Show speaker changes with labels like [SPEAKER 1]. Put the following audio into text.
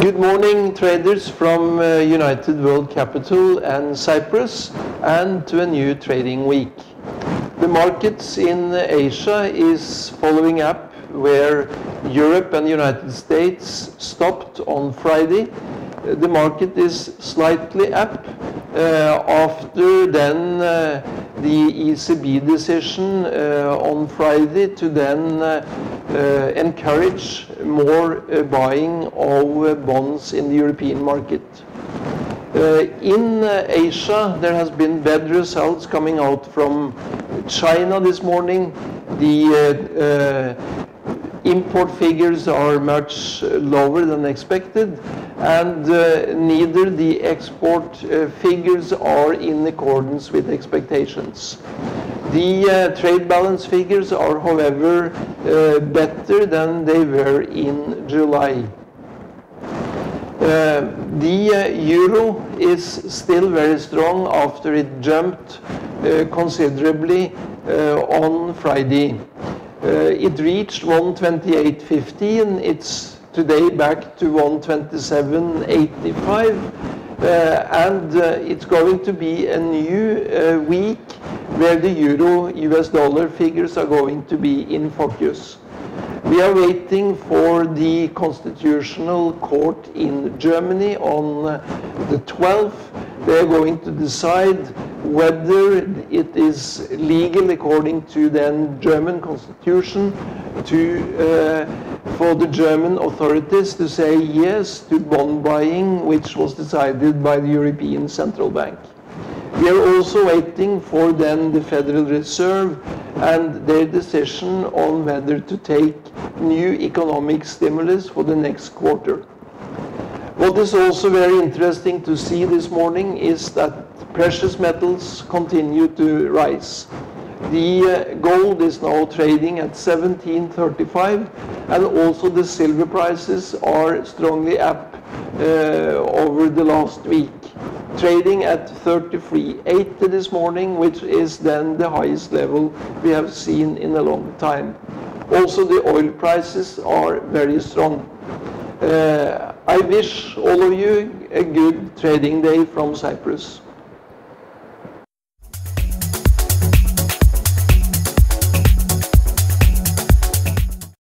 [SPEAKER 1] Good morning, traders from uh, United World Capital and Cyprus, and to a new trading week. The markets in Asia is following up where Europe and the United States stopped on Friday. The market is slightly up uh, after then uh, the ECB decision uh, on Friday to then uh, encourage more uh, buying of uh, bonds in the European market. Uh, in uh, Asia, there has been bad results coming out from China this morning. The uh, uh, import figures are much uh, lower than expected, and uh, neither the export uh, figures are in accordance with expectations. The uh, trade balance figures are, however, uh, better than they were in July. Uh, the uh, euro is still very strong after it jumped uh, considerably uh, on Friday. It reached 128.15. It's today back to 127.85. Uh, and it's going to be a new week where the euro US dollar figures are going to be in focus. We are waiting for the constitutional court in Germany on the 12th. They are going to decide whether it is legal according to the German constitution to uh, for the German authorities to say yes to bond buying, which was decided by the European Central Bank. We are also waiting for then the Federal Reserve and their decision on whether to take new economic stimulus for the next quarter. What is also very interesting to see this morning is that precious metals continue to rise. The uh, gold is now trading at 1735 and also the silver prices are strongly up uh, over the last week trading at 33.80 this morning, which is then the highest level we have seen in a long time. Also, the oil prices are very strong. Uh, I wish all of you a good trading day from Cyprus.